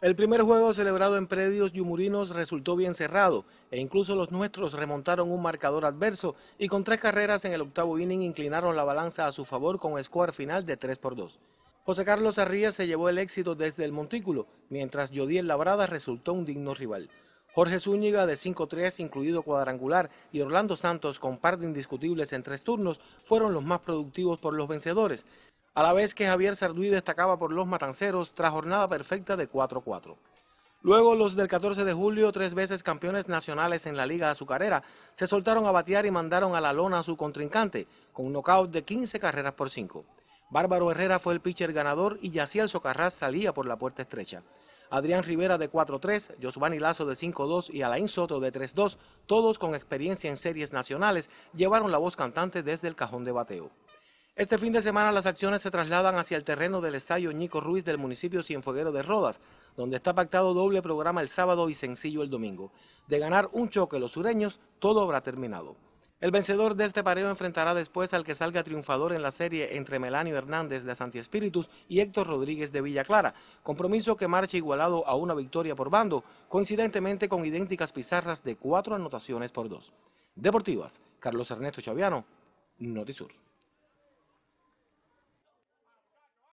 El primer juego celebrado en predios yumurinos resultó bien cerrado e incluso los nuestros remontaron un marcador adverso y con tres carreras en el octavo inning inclinaron la balanza a su favor con score final de 3 por 2. José Carlos Arrías se llevó el éxito desde el montículo, mientras Jodiel Labrada resultó un digno rival. Jorge Zúñiga de 5-3, incluido cuadrangular, y Orlando Santos con par de indiscutibles en tres turnos, fueron los más productivos por los vencedores, a la vez que Javier Sarduí destacaba por los matanceros tras jornada perfecta de 4-4. Luego los del 14 de julio, tres veces campeones nacionales en la Liga Azucarera, se soltaron a batear y mandaron a la lona a su contrincante, con un knockout de 15 carreras por 5. Bárbaro Herrera fue el pitcher ganador y Yaciel Socarrás salía por la puerta estrecha. Adrián Rivera de 4-3, Josvani Lazo de 5-2 y Alain Soto de 3-2, todos con experiencia en series nacionales, llevaron la voz cantante desde el cajón de bateo. Este fin de semana las acciones se trasladan hacia el terreno del estadio Ñico Ruiz del municipio Cienfueguero de Rodas, donde está pactado doble programa el sábado y sencillo el domingo. De ganar un choque los sureños, todo habrá terminado. El vencedor de este pareo enfrentará después al que salga triunfador en la serie entre Melanio Hernández de Santi Espíritus y Héctor Rodríguez de Villa Clara, compromiso que marcha igualado a una victoria por bando, coincidentemente con idénticas pizarras de cuatro anotaciones por dos. Deportivas, Carlos Ernesto Chaviano, Notisur.